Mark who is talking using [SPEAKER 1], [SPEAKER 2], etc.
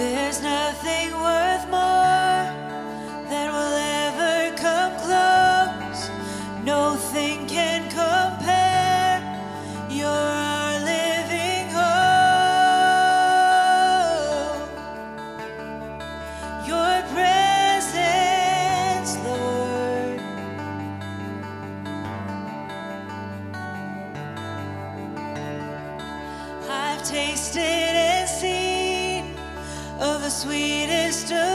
[SPEAKER 1] There's nothing worth more that will ever come close. Nothing can compare. You're our living hope. Your presence, Lord. I've tasted sweetest of